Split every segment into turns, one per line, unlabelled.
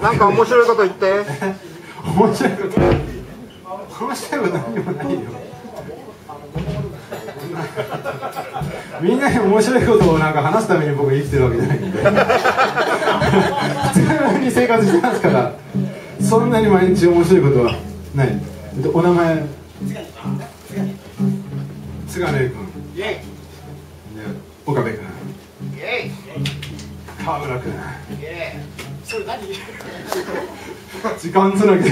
なんか面白いこと言って。
面白いこと面白いこと何もないよみんなに面白いことをなんか話すために僕生きてるわけじゃないんで。普通に生活してますから。そんなに毎日面白いことはない。お名前。津金君岡部君
イエ
川村君
それ何？
時間つなぎ。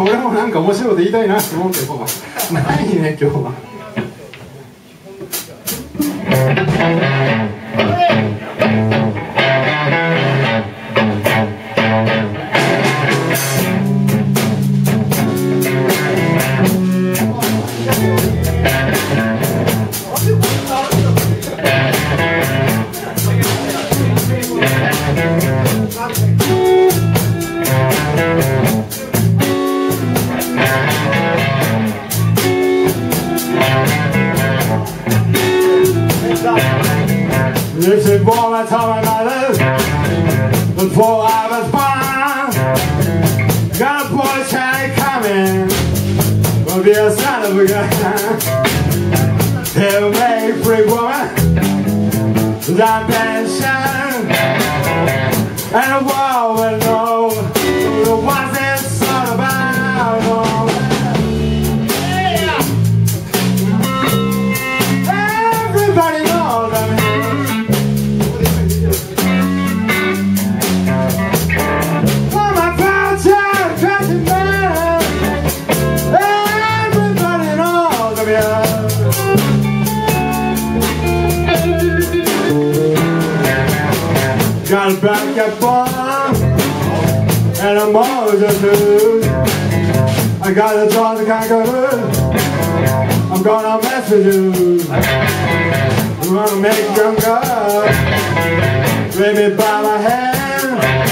俺もなんか面白いこと言いたいなって思うけどないね今日は This is what I told my mother before I was born. Got a boy child coming, will be a son of a gun. He'll free woman, that pension, and the world will know it's back at bar, and I'm always a news. I got a draw the kangaroo. I'm gonna mess with you. I'm gonna make them go. Me by my hand.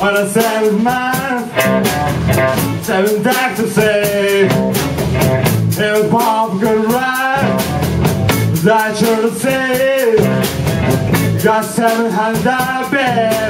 Wanna seven months, seven days to say It was Bob good right, that should say just seven hands
up, babe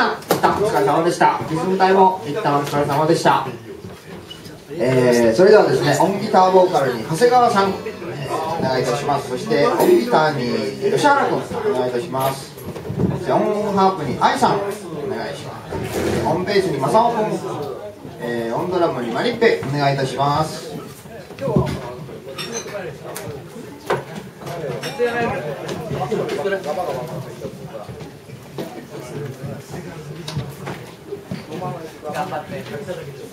さん。一旦お疲れ様でした。リズム隊も一旦お疲れ様でした。えー、それではですね音ギターボーカルに長谷川さん、えーお願いいたします。そして音ギターに吉原君お願いいたします。そして音ハープに愛さんお願いします。オンベースに正雄君、えー、オンドラムにマリッペお願いいたします。 안 맞네. 여기서 저기 좀.